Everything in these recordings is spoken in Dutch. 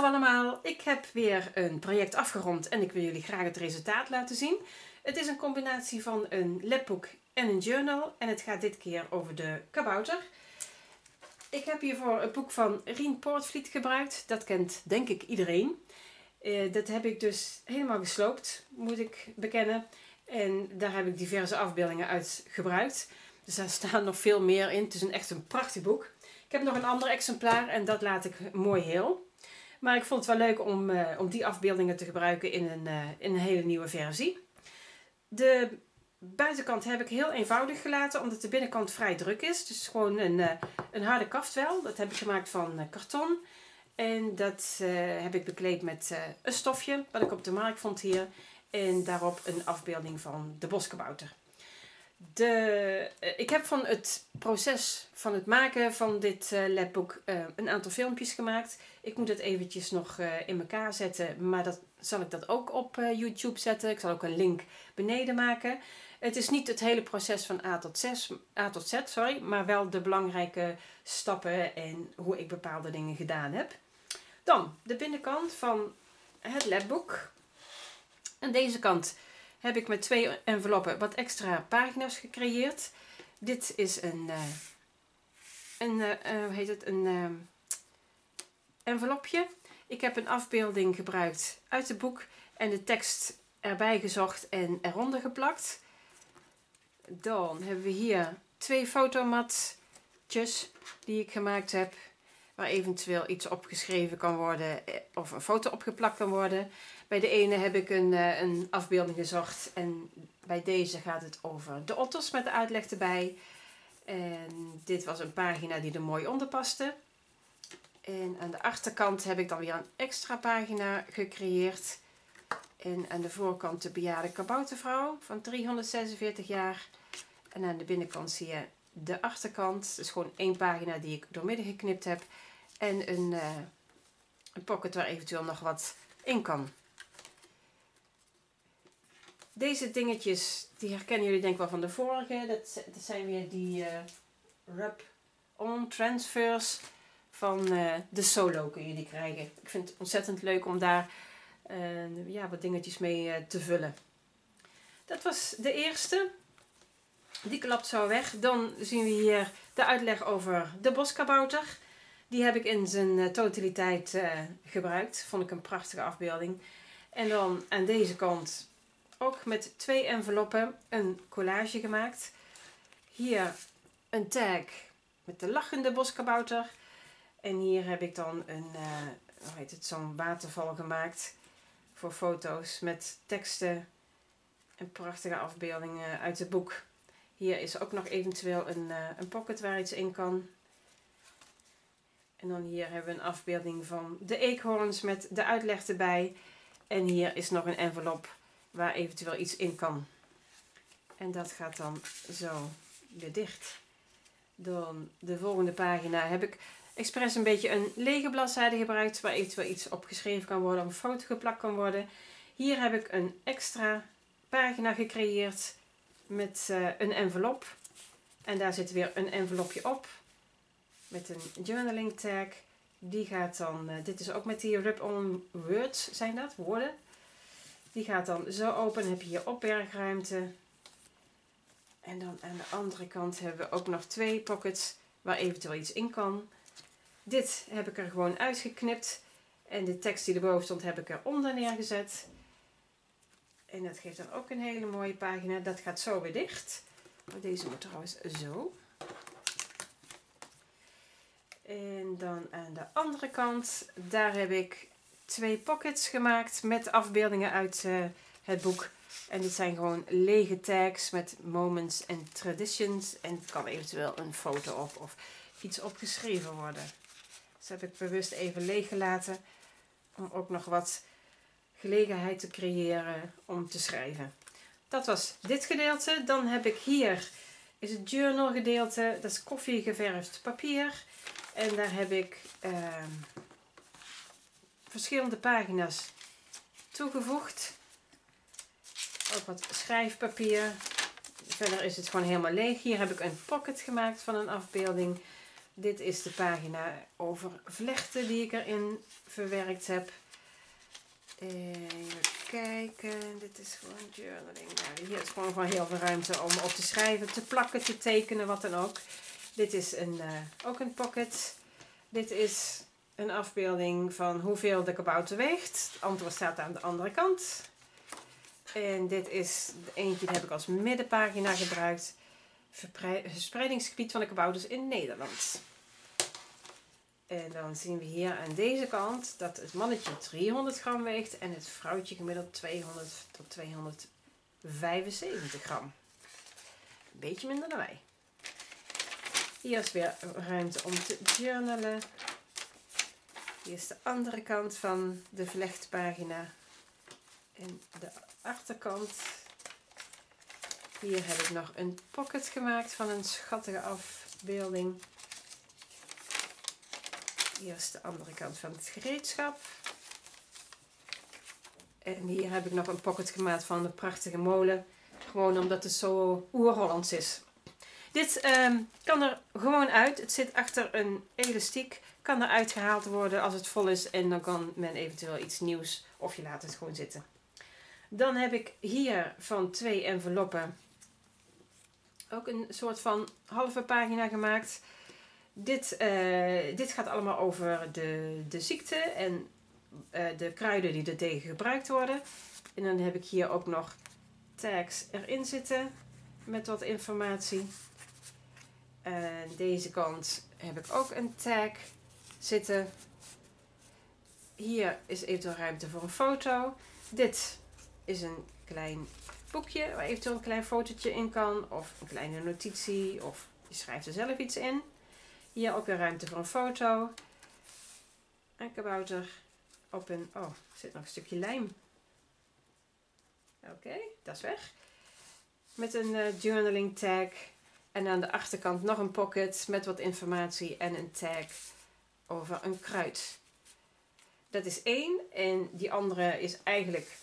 Hallo allemaal, ik heb weer een project afgerond en ik wil jullie graag het resultaat laten zien. Het is een combinatie van een labboek en een journal en het gaat dit keer over de kabouter. Ik heb hiervoor het boek van Rien Poortvliet gebruikt, dat kent denk ik iedereen. Uh, dat heb ik dus helemaal gesloopt, moet ik bekennen. En daar heb ik diverse afbeeldingen uit gebruikt. Dus daar staan nog veel meer in. Het is een, echt een prachtig boek. Ik heb nog een ander exemplaar en dat laat ik mooi heel. Maar ik vond het wel leuk om, uh, om die afbeeldingen te gebruiken in een, uh, in een hele nieuwe versie. De buitenkant heb ik heel eenvoudig gelaten, omdat de binnenkant vrij druk is. Dus gewoon een, uh, een harde kaftwel. Dat heb ik gemaakt van karton. En dat heb ik bekleed met een stofje, wat ik op de markt vond hier. En daarop een afbeelding van de boskabouter. De, eh, ik heb van het proces van het maken van dit uh, labboek uh, een aantal filmpjes gemaakt. Ik moet het eventjes nog in elkaar zetten, maar dat zal ik dat ook op YouTube zetten. Ik zal ook een link beneden maken. Het is niet het hele proces van A tot, 6, A tot Z, sorry, maar wel de belangrijke stappen en hoe ik bepaalde dingen gedaan heb. Dan de binnenkant van het labboek. Aan deze kant heb ik met twee enveloppen wat extra pagina's gecreëerd. Dit is een, uh, een uh, hoe heet het, een envelopje. Ik heb een afbeelding gebruikt uit het boek en de tekst erbij gezocht en eronder geplakt. Dan hebben we hier twee fotomatjes die ik gemaakt heb. Waar eventueel iets opgeschreven kan worden of een foto opgeplakt kan worden. Bij de ene heb ik een, uh, een afbeelding gezocht en bij deze gaat het over de otters met de uitleg erbij. En dit was een pagina die er mooi onder paste. En aan de achterkant heb ik dan weer een extra pagina gecreëerd. En aan de voorkant de bejaarde kaboutervrouw van 346 jaar. En aan de binnenkant zie je de achterkant. Dus gewoon één pagina die ik doormidden geknipt heb. En een, uh, een pocket waar eventueel nog wat in kan. Deze dingetjes, die herkennen jullie denk ik wel van de vorige. Dat, zijn weer die uh, rub-on transfers van uh, de solo kun je die krijgen. Ik vind het ontzettend leuk om daar ja, wat dingetjes mee te vullen. Dat was de eerste. Die klapt zo weg. Dan zien we hier de uitleg over de boskabouter. Die heb ik in zijn totaliteit gebruikt. Vond ik een prachtige afbeelding. En dan aan deze kant ook met twee enveloppen een collage gemaakt. Hier een tag met de lachende boskabouter. En hier heb ik dan een, uh, hoe heet het, zo'n waterval gemaakt voor foto's met teksten en prachtige afbeeldingen uit het boek. Hier is ook nog eventueel een, een pocket waar iets in kan. En dan hier hebben we een afbeelding van de eekhoorns met de uitleg erbij. En hier is nog een envelop waar eventueel iets in kan. En dat gaat dan zo weer dicht. Dan de volgende pagina heb ik expres een beetje een lege bladzijde gebruikt waar eventueel iets opgeschreven kan worden of een foto geplakt kan worden. Hier heb ik een extra pagina gecreëerd met uh, een envelop. En daar zit weer een envelopje op met een journaling tag. Die gaat dan, uh, dit is ook met die rip-on words zijn dat, woorden. Die gaat dan zo open. Heb je hier opbergruimte. En dan aan de andere kant hebben we ook nog twee pockets waar eventueel iets in kan. Dit heb ik er gewoon uitgeknipt. En de tekst die erboven stond heb ik eronder neergezet. En dat geeft dan ook een hele mooie pagina. Dat gaat zo weer dicht. Deze moet trouwens zo. En dan aan de andere kant, daar heb ik twee pockets gemaakt met afbeeldingen uit uh, het boek. En dit zijn gewoon lege tags met moments en traditions. En het kan eventueel een foto op of iets opgeschreven worden. Dus heb ik bewust even leeg gelaten. Om ook nog wat gelegenheid te creëren om te schrijven. Dat was dit gedeelte. Dan heb ik hier is het journal gedeelte. Dat is koffiegeverfd papier. En daar heb ik... Uh, verschillende pagina's toegevoegd. Ook wat schrijfpapier. Verder is het gewoon helemaal leeg. Hier heb ik een pocket gemaakt van een afbeelding. dit is de pagina over vlechten die ik erin verwerkt heb. Even kijken, dit is gewoon journaling. Nou, hier is gewoon van heel veel ruimte om op te schrijven, te plakken, te tekenen, wat dan ook. Dit is een, uh, ook een pocket. Dit is een afbeelding van hoeveel de kabouter weegt. Het antwoord staat aan de andere kant. En dit is eentje, die heb ik als middenpagina gebruikt. Verspreidingsgebied van de kabouters in Nederland. En dan zien we hier aan deze kant dat het mannetje 300 gram weegt en het vrouwtje gemiddeld 200 tot 275 gram. Een beetje minder dan wij. Hier is weer ruimte om te journalen. Hier is de andere kant van de vlechtpagina. En de achterkant. Hier heb ik nog een pocket gemaakt van een schattige afbeelding. Hier is de andere kant van het gereedschap. En hier heb ik nog een pocket gemaakt van de prachtige molen. Gewoon omdat het zo oer-Hollands is. Dit ehm, kan er gewoon uit. Het zit achter een elastiek. Kan eruit gehaald worden als het vol is. En dan kan men eventueel iets nieuws. Of je laat het gewoon zitten. Dan heb ik hier van twee enveloppen ook een soort van halve pagina gemaakt. Dit, uh, dit gaat allemaal over de, de ziekte en uh, de kruiden die er tegen gebruikt worden. En dan heb ik hier ook nog tags erin zitten met wat informatie. En deze kant heb ik ook een tag zitten. Hier is eventueel ruimte voor een foto. Dit is een klein boekje waar eventueel een klein fotootje in kan. Of een kleine notitie. Of je schrijft er zelf iets in. Hier ook weer ruimte voor een foto. Een kabouter op een... Oh, er zit nog een stukje lijm. Oké, dat is weg. Met een uh, journaling tag. En aan de achterkant nog een pocket met wat informatie en een tag over een kruid. Dat is één en die andere is eigenlijk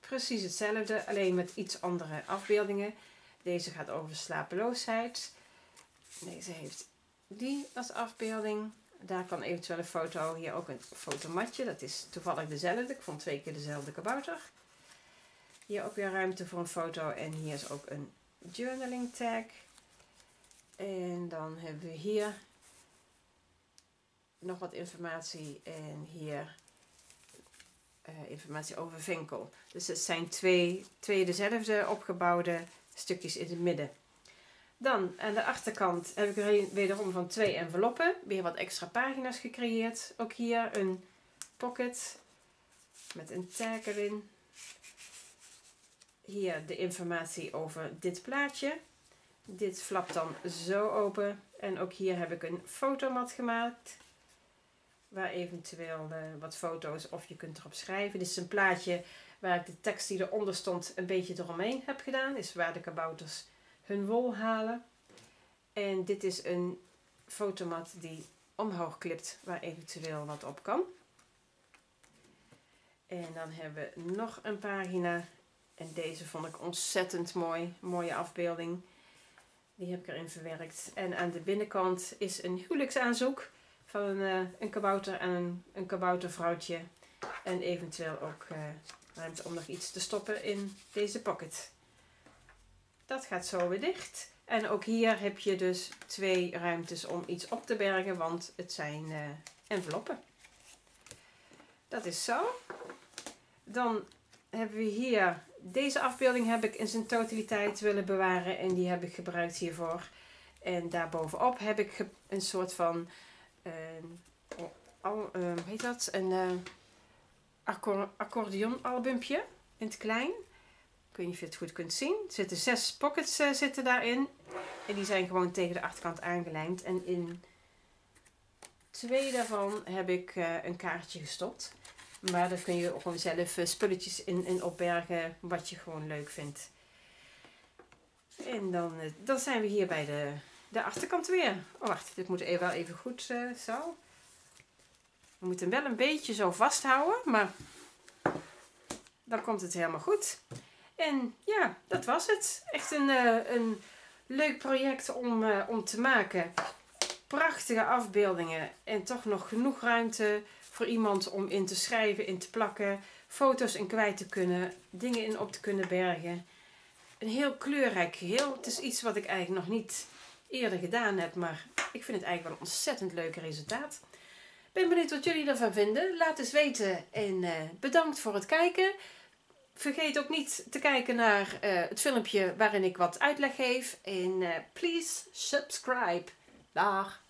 precies hetzelfde, alleen met iets andere afbeeldingen. Deze gaat over slapeloosheid. Deze heeft die als afbeelding. Daar kan eventueel een foto, hier ook een fotomatje. Dat is toevallig dezelfde. Ik vond twee keer dezelfde kabouter. Hier ook weer ruimte voor een foto. En hier is ook een journaling tag. En dan hebben we hier nog wat informatie. En hier uh, informatie over Vinkel. Dus het zijn twee, twee dezelfde opgebouwde stukjes in het midden. Dan aan de achterkant heb ik er wederom van twee enveloppen. Weer wat extra pagina's gecreëerd. Ook hier een pocket met een tag erin. Hier de informatie over dit plaatje. Dit flapt dan zo open. En ook hier heb ik een fotomat gemaakt. Waar eventueel uh, wat foto's of je kunt erop schrijven. Dit is een plaatje waar ik de tekst die eronder stond een beetje eromheen heb gedaan. Is waar de kabouters hun wol halen. En dit is een fotomat die omhoog klipt waar eventueel wat op kan. En dan hebben we nog een pagina. En deze vond ik ontzettend mooi. Mooie afbeelding. Die heb ik erin verwerkt. En aan de binnenkant is een huwelijksaanzoek van een, uh, een kabouter en een, een kaboutervrouwtje. En eventueel ook uh, ruimte om nog iets te stoppen in deze pocket. Dat gaat zo weer dicht. En ook hier heb je dus twee ruimtes om iets op te bergen, want het zijn uh, enveloppen. Dat is zo. Dan hebben we hier, deze afbeelding heb ik in zijn totaliteit willen bewaren en die heb ik gebruikt hiervoor. En daarbovenop heb ik een soort van, uh, al, uh, heet dat, een uh, in het klein. Ik weet niet of je het goed kunt zien. Er zitten zes pockets uh, zitten daarin. En die zijn gewoon tegen de achterkant aangelijmd. En in twee daarvan heb ik uh, een kaartje gestopt. Maar daar kun je gewoon zelf uh, spulletjes in, in opbergen wat je gewoon leuk vindt. En dan, dan zijn we hier bij de, de achterkant weer. Oh wacht, dit moet even, wel even goed zo. We moeten hem wel een beetje zo vasthouden, maar dan komt het helemaal goed. En ja, dat was het. Echt een, een leuk project om, om te maken. prachtige afbeeldingen en toch nog genoeg ruimte voor iemand om in te schrijven, in te plakken, foto's in kwijt te kunnen, dingen in op te kunnen bergen. Een heel kleurrijk geheel. Het is iets wat ik eigenlijk nog niet eerder gedaan heb, maar ik vind het eigenlijk wel een ontzettend leuk resultaat. Ben benieuwd wat jullie ervan vinden. Laat eens weten en uh, bedankt voor het kijken. Vergeet ook niet te kijken naar uh, het filmpje waarin ik wat uitleg geef. En uh, please subscribe. Dag!